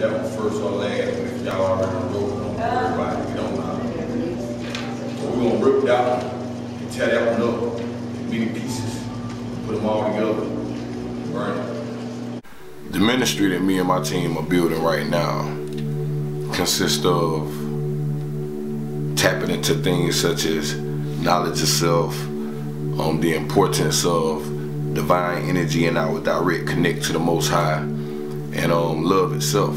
that first or last. If y'all already wrote, about it. We don't know. So we're gonna rip that one and tear that one up in many pieces, put them all together, burn it. The ministry that me and my team are building right now consists of tapping into things such as knowledge of self, um, the importance of divine energy and our direct connect to the Most High, and um, love itself.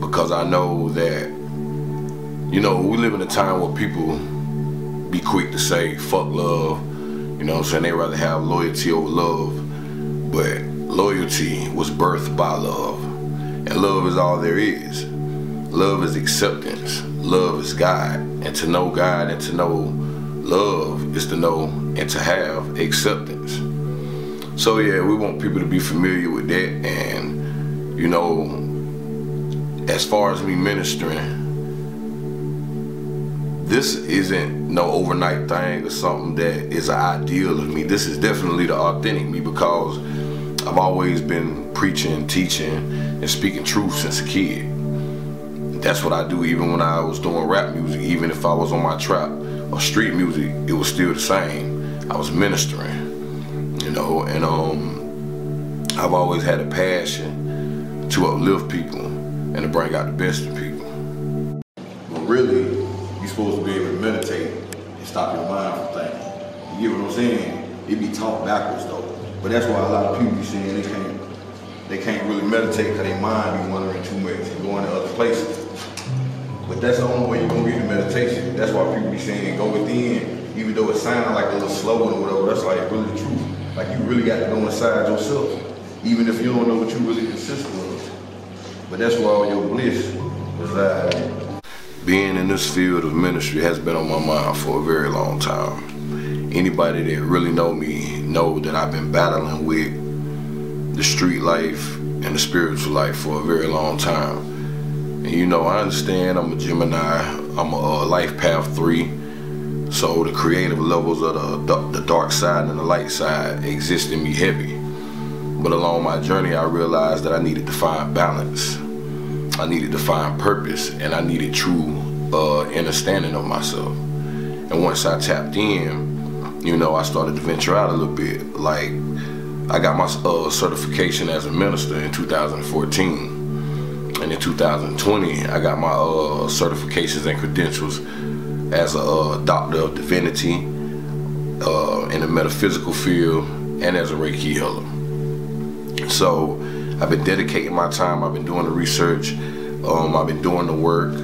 Because I know that, you know, we live in a time where people be quick to say, fuck love, you know what I'm saying? They rather have loyalty over love. But loyalty was birthed by love. And love is all there is. Love is acceptance. Love is God. And to know God and to know love is to know and to have acceptance. So yeah, we want people to be familiar with that and you know, as far as me ministering, this isn't no overnight thing or something that is an ideal of me. This is definitely the authentic me because I've always been preaching, teaching, and speaking truth since a kid. That's what I do even when I was doing rap music, even if I was on my trap or street music, it was still the same. I was ministering, you know, and um, I've always had a passion to uplift people and to bring out the best in people. But really, you're supposed to be able to meditate and stop your mind from thinking. You get what I'm saying? It be taught backwards though. But that's why a lot of people be saying they can't they can't really meditate because their mind be wandering too much and going to other places. But that's the only way you're gonna get the meditation. That's why people be saying go within, even though it sounds like a little slower or whatever, that's like really the truth. Like you really got to go inside yourself, even if you don't know what you really consist of. But that's where all your bliss resides. Being in this field of ministry has been on my mind for a very long time. Anybody that really know me know that I've been battling with the street life and the spiritual life for a very long time. And you know, I understand I'm a Gemini, I'm a uh, life path three. So the creative levels of the, the dark side and the light side exist in me heavy. But along my journey, I realized that I needed to find balance. I needed to find purpose and I needed true uh, understanding of myself. And once I tapped in, you know, I started to venture out a little bit. Like, I got my uh, certification as a minister in 2014. And in 2020, I got my uh, certifications and credentials as a uh, doctor of divinity uh, in the metaphysical field and as a Reiki healer. So I've been dedicating my time. I've been doing the research. Um, I've been doing the work.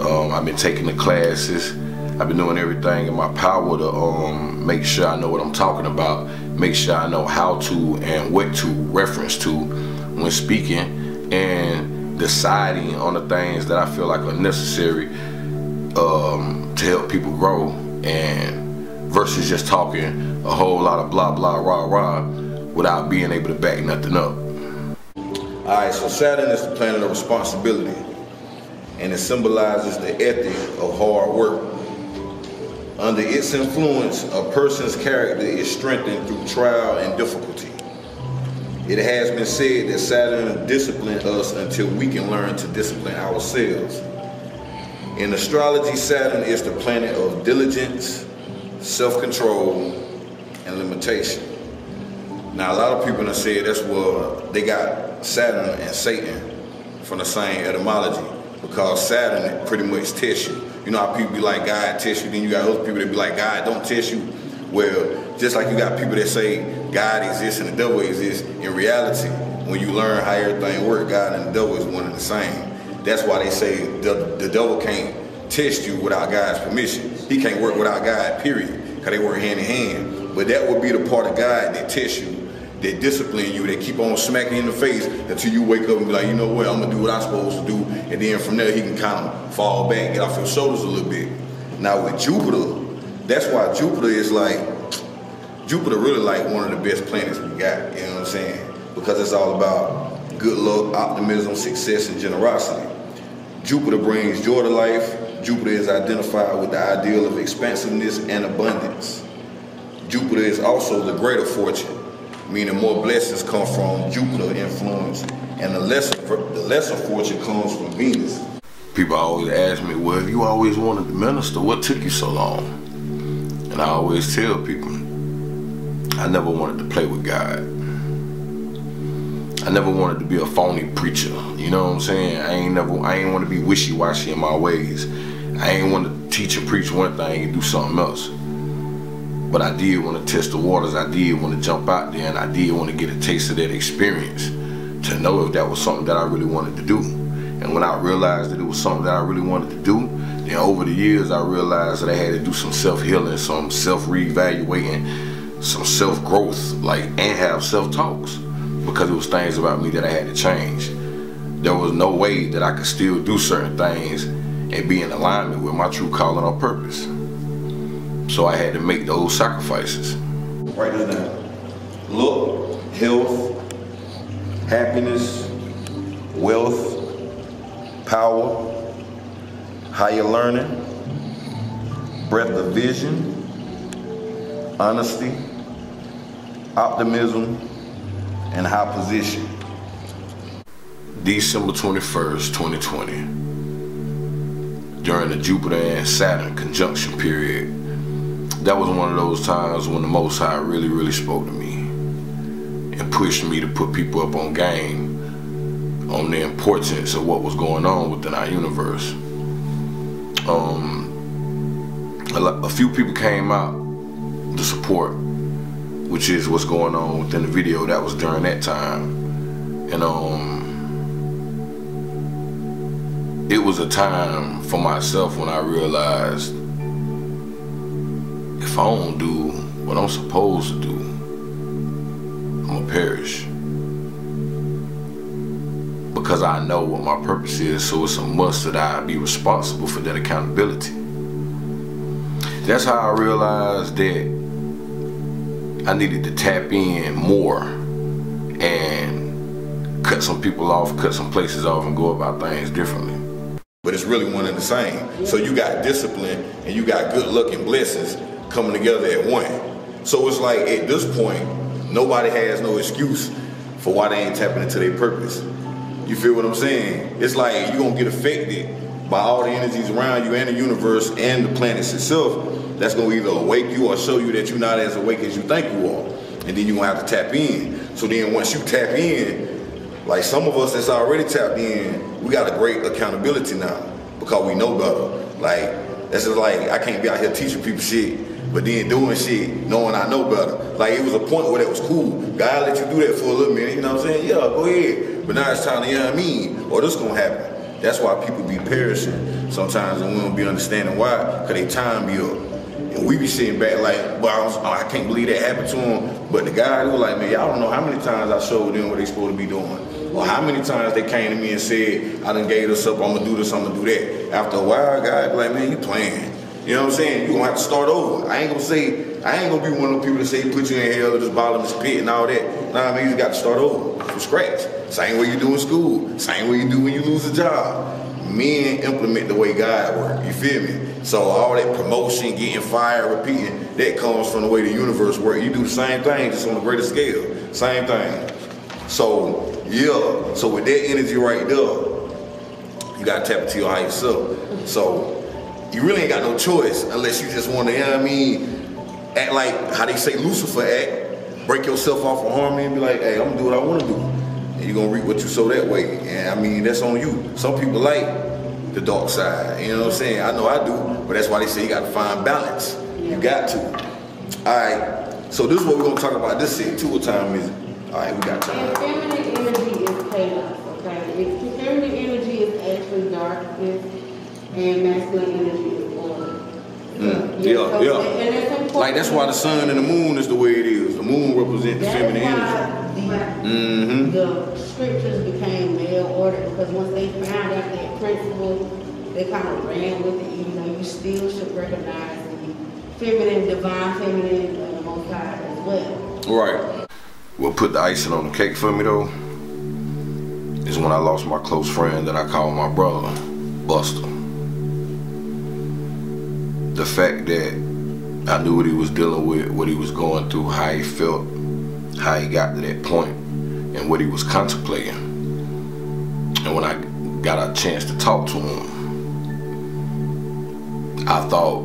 Um, I've been taking the classes. I've been doing everything in my power to um, make sure I know what I'm talking about, make sure I know how to and what to reference to when speaking, and deciding on the things that I feel like are necessary um, to help people grow and versus just talking a whole lot of blah blah rah rah without being able to back nothing up. Alright, so Saturn is the planet of responsibility and it symbolizes the ethic of hard work. Under its influence, a person's character is strengthened through trial and difficulty. It has been said that Saturn disciplines us until we can learn to discipline ourselves. In astrology, Saturn is the planet of diligence, self-control, and limitation. Now, a lot of people have said that's where they got Saturn and Satan from the same etymology because Saturn pretty much tests you. You know how people be like, God tests you, then you got other people that be like, God don't test you. Well, just like you got people that say God exists and the devil exists, in reality, when you learn how everything works, God and the devil is one and the same. That's why they say the, the devil can't test you without God's permission. He can't work without God, period, because they work hand in hand. But that would be the part of God that tests you, that discipline you, They keep on smacking you in the face until you wake up and be like, you know what, I'm gonna do what I'm supposed to do. And then from there, he can kind of fall back, get off your shoulders a little bit. Now with Jupiter, that's why Jupiter is like, Jupiter really like one of the best planets we got, you know what I'm saying? Because it's all about good luck, optimism, success, and generosity. Jupiter brings joy to life. Jupiter is identified with the ideal of expansiveness and abundance. Jupiter is also the greater fortune. Meaning more blessings come from Jupiter influence, and the lesser the lesser fortune comes from Venus. People always ask me, well, if you always wanted to minister, what took you so long? And I always tell people, I never wanted to play with God. I never wanted to be a phony preacher. You know what I'm saying? I ain't never I ain't want to be wishy-washy in my ways. I ain't want to teach and preach one thing and do something else. But I did want to test the waters. I did want to jump out there and I did want to get a taste of that experience to know if that was something that I really wanted to do. And when I realized that it was something that I really wanted to do, then over the years I realized that I had to do some self-healing, some self-reevaluating, some self-growth, like and have self-talks. Because it was things about me that I had to change. There was no way that I could still do certain things and be in alignment with my true calling or purpose. So I had to make those sacrifices. Write this down. Look, health, happiness, wealth, power, higher learning, breadth of vision, honesty, optimism, and high position. December 21st, 2020. During the Jupiter and Saturn conjunction period, that was one of those times when the Most High really, really spoke to me and pushed me to put people up on game on the importance of what was going on within our universe. Um, a, a few people came out to support, which is what's going on within the video. That was during that time, and um, it was a time for myself when I realized if I don't do what I'm supposed to do, I'm gonna perish because I know what my purpose is, so it's a must that I be responsible for that accountability. That's how I realized that I needed to tap in more and cut some people off, cut some places off, and go about things differently. But it's really one and the same. So you got discipline and you got good luck and blessings coming together at one. So it's like at this point, nobody has no excuse for why they ain't tapping into their purpose. You feel what I'm saying? It's like you're gonna get affected by all the energies around you and the universe and the planets itself. That's gonna either awake you or show you that you're not as awake as you think you are. And then you're gonna have to tap in. So then once you tap in, like some of us that's already tapped in, we got a great accountability now because we know better. Like that's just like I can't be out here teaching people shit, but then doing shit knowing I know better. Like it was a point where that was cool. God let you do that for a little minute, you know what I'm saying? Yeah, go ahead. But now it's time to, you know what I mean? Or this gonna happen. That's why people be perishing sometimes and we don't be understanding why, because they time be up. And we be sitting back like, well, I, I can't believe that happened to him. But the guy was like, man, y'all don't know how many times I showed them what they supposed to be doing. Or how many times they came to me and said, I done gave this up, I'm gonna do this, I'm gonna do that. After a while, guy like, man, you playing. You know what I'm saying? You're gonna have to start over. I ain't gonna say, I ain't gonna be one of the people that say put you in hell or this bottomless pit and all that. Nah, man, you got to start over from scratch. Same way you do in school. Same way you do when you lose a job. Men implement the way God work. You feel me? So all that promotion, getting fired, repeating, that comes from the way the universe works. You do the same thing, just on a greater scale. Same thing. So yeah. So with that energy right there, you gotta tap into your higher self. So you really ain't got no choice unless you just want to, you know what I mean, act like how they say Lucifer act, break yourself off from harmony and be like, hey, I'm gonna do what I want to do. And you're gonna reap what you sow that way. And I mean, that's on you. Some people like the dark side, you know what I'm saying? I know I do, but that's why they say you gotta find balance. You got to. All right, so this is what we're gonna talk about. This is two time is, all right, we got time. And feminine energy is chaos, okay? It's, feminine energy is actually darkness, and masculine energy. Mm, yeah, so, yeah. And it's important. Like that's why the sun and the moon is the way it is. The moon represents the feminine energy. why Mm-hmm. the, the scriptures became male order because once they found out that principle, they kind of ran with it. Even though you still should recognize the feminine, divine feminine, and the Most High as well. Right. What put the icing on the cake for me though is when I lost my close friend that I call my brother, Buster. The fact that I knew what he was dealing with, what he was going through, how he felt, how he got to that point and what he was contemplating. And when I got a chance to talk to him, I thought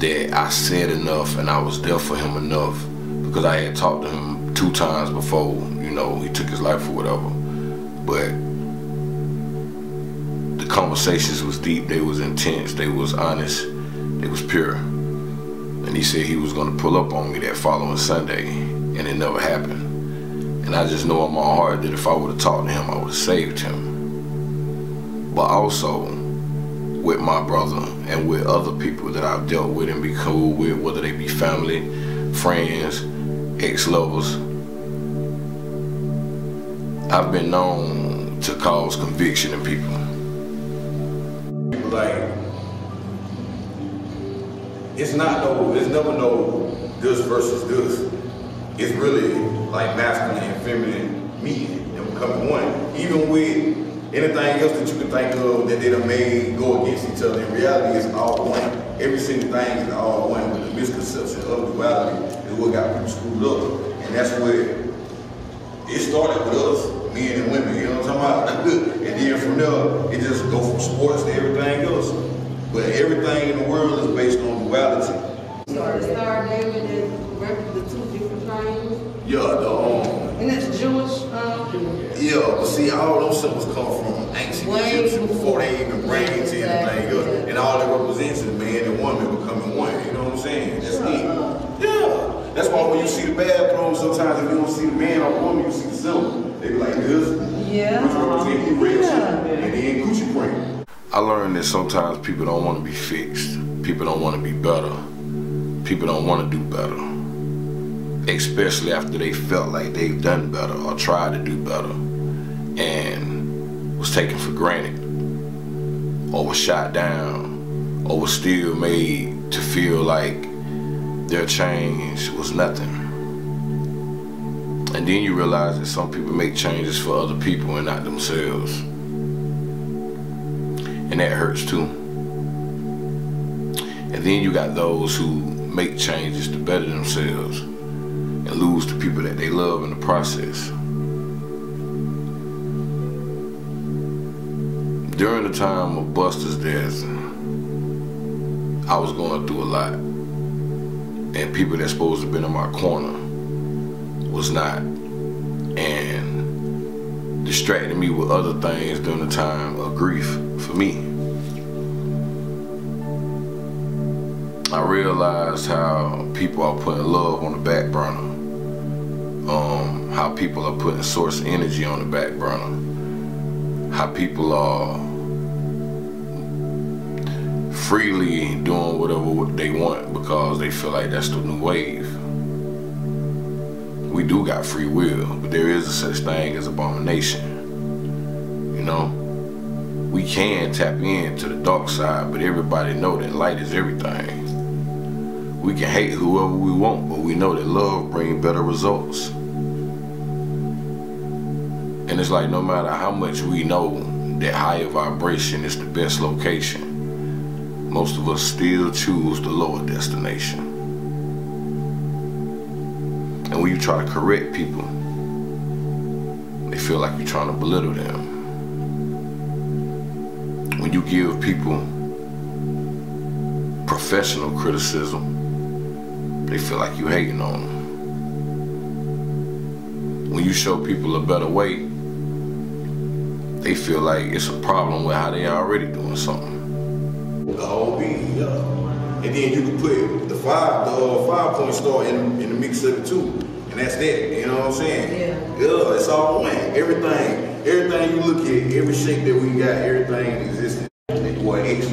that I said enough and I was there for him enough because I had talked to him two times before, you know, he took his life or whatever. But the conversations was deep, they was intense, they was honest, they was pure. And he said he was gonna pull up on me that following Sunday, and it never happened. And I just know in my heart that if I would have talked to him, I would have saved him. But also, with my brother and with other people that I've dealt with and be cool with, whether they be family, friends, ex-lovers, I've been known to cause conviction in people. People like, it's not no, it's never no this versus this. It's really like masculine and feminine meeting and becoming one. Even with anything else that you can think of that they done made go against each other, in reality it's all one. Every single thing is all one, but the misconception of duality is what got people screwed up. And that's where it started with us, men and women, you know what I'm talking about? and then from there, it just go from sports to everything else. But everything in the world is based on duality. So the Star David is the two different triangles. Yeah, the um, And it's Jewish, um, yeah, but see, all those symbols come from ancient Way Egyptians before. they even bring it to anything else. And all it represents is man and woman becoming one. You know what I'm saying? That's Shut it. Yeah. That's why when you see the bad bathroom, sometimes if you don't see the man or the woman, you see the symbol. They be like this, Yeah. which represent erection, Yeah. and then Gucci print. I learned that sometimes people don't want to be fixed. People don't want to be better. People don't want to do better. Especially after they felt like they've done better or tried to do better and was taken for granted or was shot down or was still made to feel like their change was nothing. And then you realize that some people make changes for other people and not themselves and that hurts too. And then you got those who make changes to better themselves and lose the people that they love in the process. During the time of Buster's death, I was going through a lot. And people that's supposed to have been in my corner was not. And distracted me with other things during the time of grief for me. I realized how people are putting love on the back burner. Um, how people are putting source energy on the back burner. How people are freely doing whatever they want because they feel like that's the new wave. We do got free will, but there is a such thing as abomination. You know? We can tap into the dark side, but everybody know that light is everything. We can hate whoever we want, but we know that love brings better results. And it's like no matter how much we know that higher vibration is the best location, most of us still choose the lower destination. And when you try to correct people, they feel like you're trying to belittle them. When you give people professional criticism, they feel like you hating on them. When you show people a better way, they feel like it's a problem with how they already doing something. The whole being, yeah. And then you can put the five, the uh, five point star in, in the mix of it too. And that's that. You know what I'm saying? Yeah. Yeah, it's all one. Everything, everything you look at, every shape that we got, everything in existence.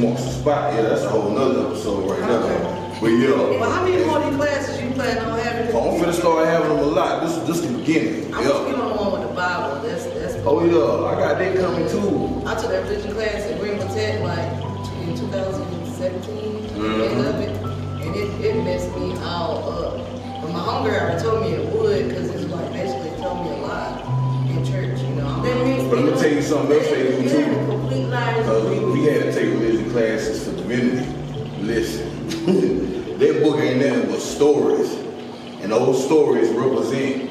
Marks the spot. Yeah, that's a whole nother episode right there. But yeah. Well, how many more of these classes you plan on having? I'm finna start having them a lot. This is just the beginning. I want you Yeah. on the one with the Bible. That's that's. Oh yeah, I got that coming too. I took that religion class at Greenwood Tech like in 2017, Mhm. 11, and it, it messed me all up. But my homegirl told me it would because it's like basically told me a lot in church, you know. But let me tell you something else they do too. Classes for divinity. Listen, that book ain't nothing but stories. And those stories represent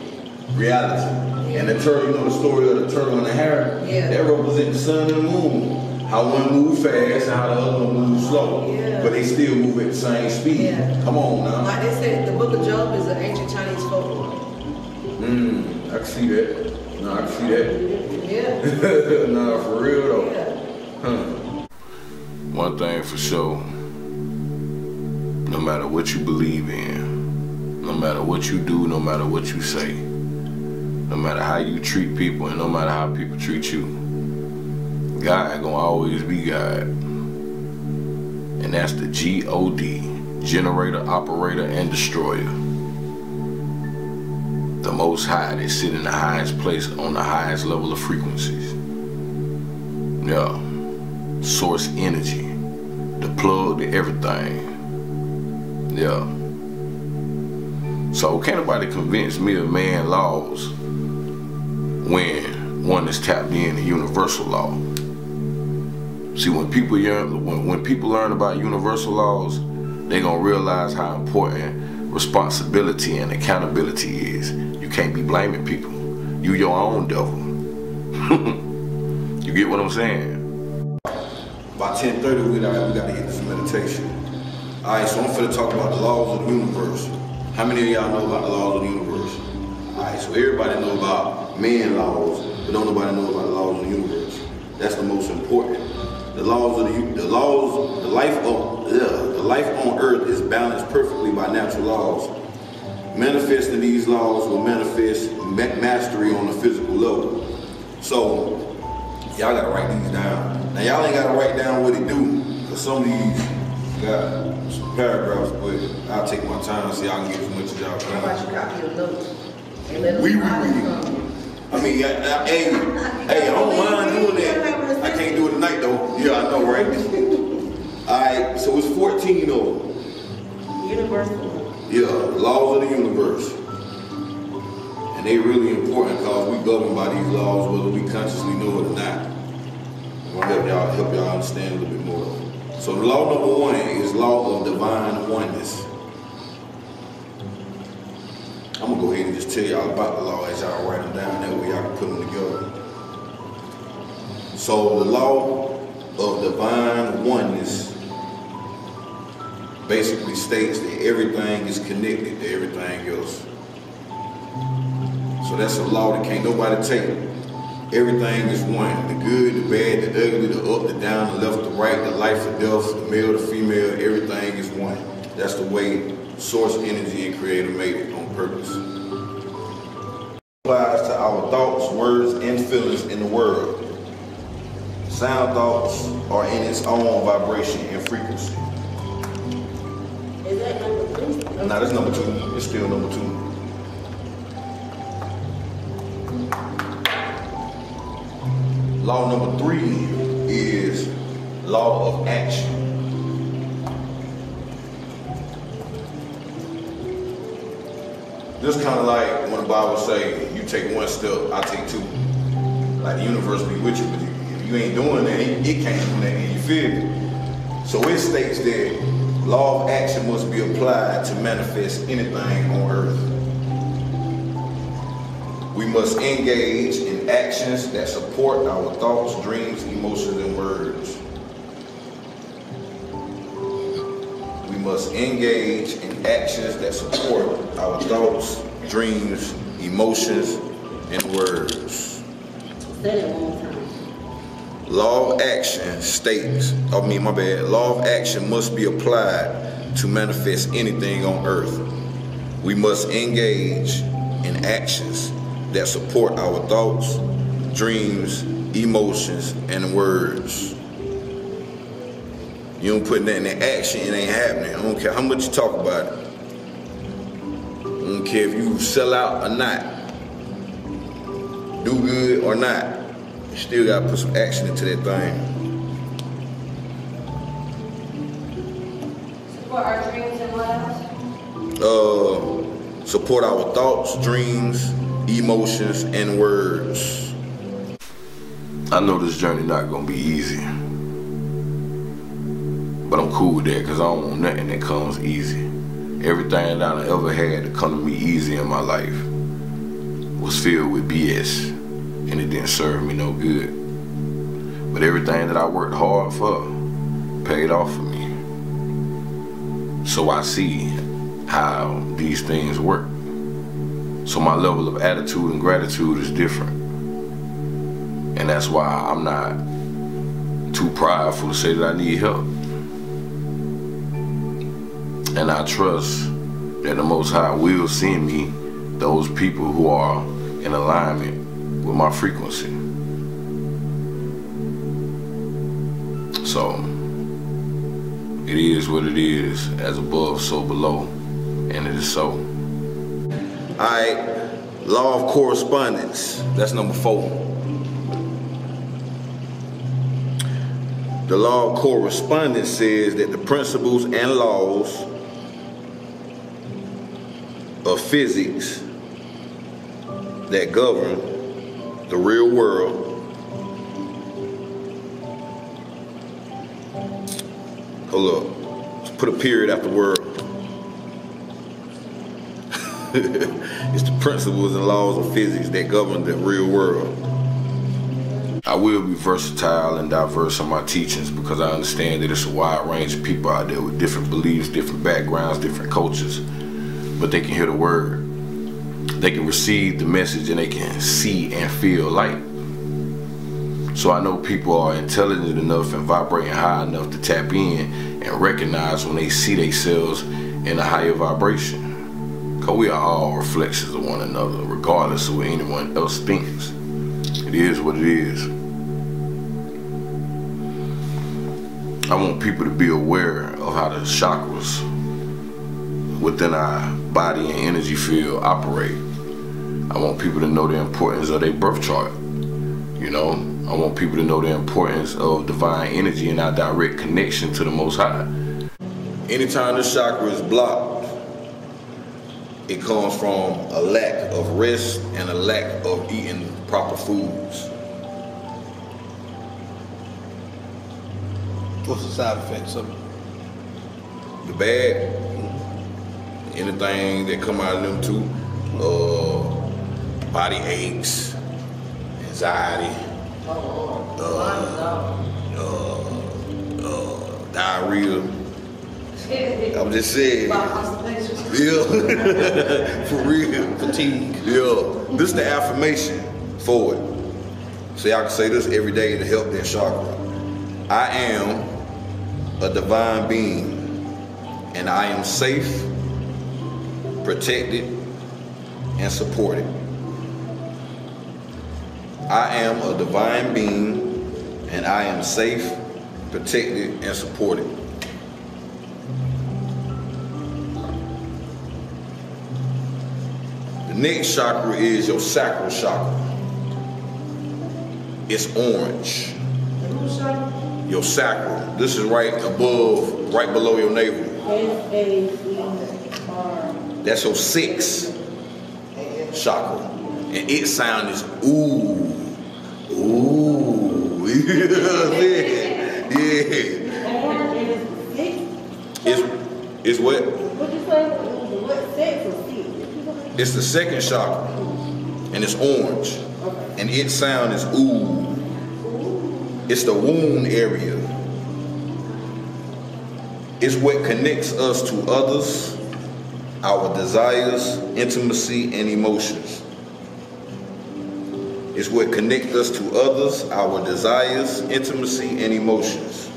reality. And the turtle, you know the story of the turtle and the hare? Yeah. That represents the sun and the moon. How one moves fast and how the other one moves slow. Yeah. But they still move at the same speed. Yeah. Come on now. Like they said, the Book of Job is an ancient Chinese folklore. Mm, I can see that. No, I can see that. Yeah. nah, for real though. Yeah. Huh. One thing for sure, no matter what you believe in, no matter what you do, no matter what you say, no matter how you treat people, and no matter how people treat you, God gonna always be God. And that's the G-O-D, generator, operator, and destroyer. The most high, they sit in the highest place on the highest level of frequencies. Yeah source energy, the plug to everything. Yeah. So can't nobody convince me of man laws when one is tapped in to universal law. See, when people learn, when, when people learn about universal laws, they're gonna realize how important responsibility and accountability is. You can't be blaming people. You your own devil. you get what I'm saying? By 10.30, we gotta, we gotta get this meditation. All right, so I'm finna talk about the laws of the universe. How many of y'all know about the laws of the universe? All right, so everybody know about man laws, but don't nobody know about the laws of the universe. That's the most important. The laws of the the laws, the life of ugh, the life on Earth is balanced perfectly by natural laws. Manifesting these laws will manifest mastery on the physical level. So y'all gotta write these down. Now y'all ain't gotta write down what it do, cause some of these got some paragraphs, but I'll take my time so y'all can get as much as y'all How can. about you copy your notes? And We, we, we. I mean, I, I, hey, hey, I don't mind doing that. I can't do it tonight though. Yeah, I know, right? Alright, so it's 14 of them. Universal. Yeah, laws of the universe. And they really important because we govern by these laws whether we consciously know it or not. Gonna help y'all help y'all understand a little bit more. So law number one is law of divine oneness. I'm gonna go ahead and just tell y'all about the law as y'all write them down. That way y'all can put them together. So the law of divine oneness basically states that everything is connected to everything else. So that's a law that can't nobody take. Everything is one. The good, the bad, the ugly, the up, the down, the left, the right, the life, the death, the male, the female, everything is one. That's the way source energy and creator made it on purpose. Applies to our thoughts, words, and feelings in the world. Sound thoughts are in its own vibration and frequency. Is that number three? Now that's number two. It's still number two. Law number three is law of action. This kind of like when the Bible say, you take one step, I take two. Like the universe be with you, but if you ain't doing that, it, it can't do that, you feel it. So it states that law of action must be applied to manifest anything on earth. We must engage in actions that support our thoughts, dreams, emotions, and words. We must engage in actions that support our thoughts, dreams, emotions, and words. Say that one more time. Law of action states, I mean, my bad, law of action must be applied to manifest anything on earth. We must engage in actions that support our thoughts, dreams, emotions, and words. You don't put that in action, it ain't happening. I don't care how much you talk about it. I don't care if you sell out or not, do good or not. You still gotta put some action into that thing. Support our dreams and what else? Uh, support our thoughts, dreams, emotions, and words. I know this journey not gonna be easy. But I'm cool with that because I don't want nothing that comes easy. Everything that I ever had to come to me easy in my life. was filled with BS and it didn't serve me no good. But everything that I worked hard for paid off for me. So I see how these things work. So my level of attitude and gratitude is different. And that's why I'm not too prideful to say that I need help. And I trust that the Most High will send me those people who are in alignment with my frequency. So, it is what it is, as above, so below, and it is so. All right, law of correspondence. That's number four. The law of correspondence says that the principles and laws of physics that govern the real world hold up Let's put a period after word it's the principles and laws of physics that govern the real world I will be versatile and diverse in my teachings because I understand that it's a wide range of people out there with different beliefs, different backgrounds, different cultures. But they can hear the word, they can receive the message, and they can see and feel light. So I know people are intelligent enough and vibrating high enough to tap in and recognize when they see themselves in a higher vibration. Because we are all reflections of one another, regardless of what anyone else thinks. It is what it is. I want people to be aware of how the chakras within our body and energy field operate. I want people to know the importance of their birth chart. You know, I want people to know the importance of divine energy and our direct connection to the Most High. Anytime the chakra is blocked, it comes from a lack of rest and a lack of eating proper foods. What's the side effects of it? The bad, anything that come out of them too, uh, body aches, anxiety, uh, uh, diarrhea. I'm just saying. Yeah, for real. Fatigue. Yeah, this is the affirmation for it. So y'all can say this every day to help that chakra. I am a divine being, and I am safe, protected, and supported. I am a divine being, and I am safe, protected, and supported. Next chakra is your sacral chakra. It's orange. Your sacral. This is right above, right below your navel. That's your sixth chakra. And its sound is ooh. Ooh. What? Yeah. And it's. It's, what? What'd you say? What or six? It's the second chakra. And it's orange. And its sound is ooh. It's the wound area. It's what connects us to others, our desires, intimacy, and emotions. It's what connects us to others, our desires, intimacy, and emotions.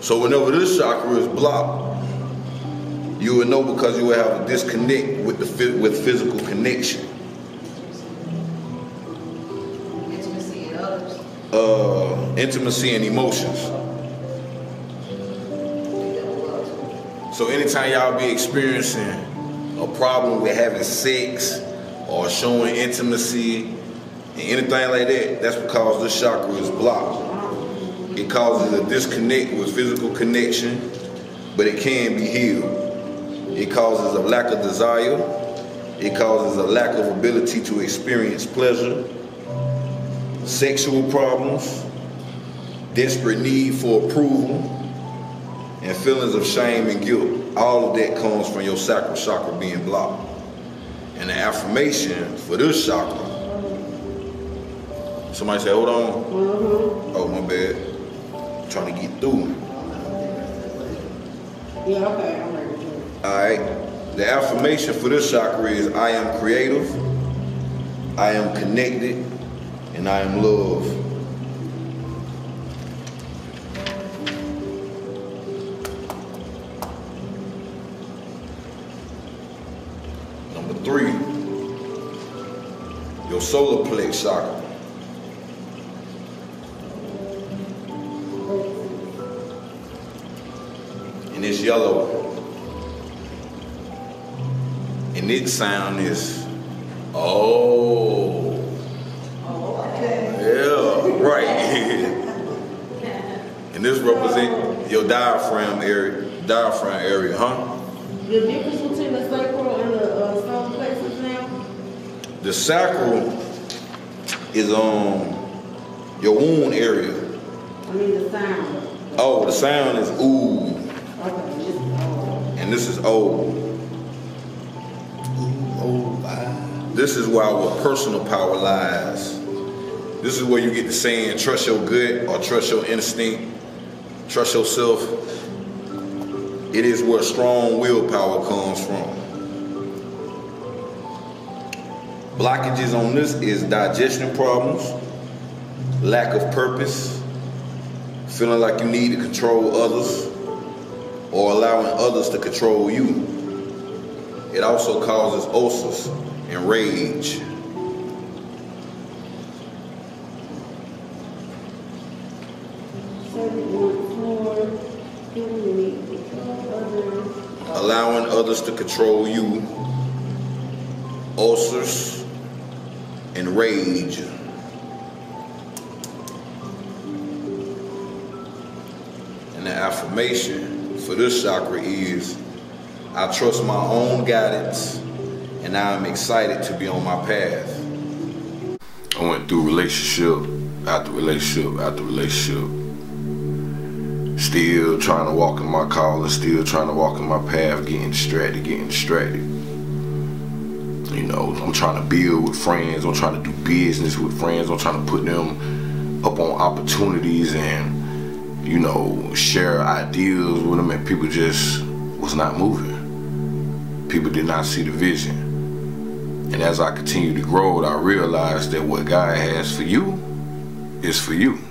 So whenever this chakra is blocked, you will know because you will have a disconnect with the with physical connection. Intimacy and uh, intimacy and emotions. So anytime y'all be experiencing a problem with having sex or showing intimacy and anything like that, that's because this chakra is blocked. It causes a disconnect with physical connection, but it can be healed. It causes a lack of desire. It causes a lack of ability to experience pleasure sexual problems, desperate need for approval, and feelings of shame and guilt. All of that comes from your sacral chakra being blocked. And the affirmation for this chakra. Somebody say, hold on. Mm-hmm. Oh, my bad. trying to get through. Yeah, okay, I'm ready. Alright. The affirmation for this chakra is I am creative, I am connected, and I am love. Number three, your solar plex chakra. And it's yellow. Its sound is, oh. Yeah, right. and this represent your diaphragm area, diaphragm area, huh? The difference between the sacral and the uh, solar plexus now? The sacral is on your wound area. I mean the sound. Oh, the sound is ooh, Okay, this is oh. and this is oh. This is where our personal power lies. This is where you get the saying, trust your gut or trust your instinct, trust yourself. It is where strong willpower comes from. Blockages on this is digestion problems, lack of purpose, feeling like you need to control others, or allowing others to control you. It also causes ulcers and rage. Allowing others to control you, ulcers, and rage. And the affirmation for this chakra is I trust my own guidance and now I am excited to be on my path. I went through relationship after relationship after relationship. Still trying to walk in my call and still trying to walk in my path, getting distracted, getting distracted. You know, I'm trying to build with friends, I'm trying to do business with friends, I'm trying to put them up on opportunities and, you know, share ideas with them and people just was not moving. People did not see the vision. And as I continue to grow, I realized that what God has for you is for you.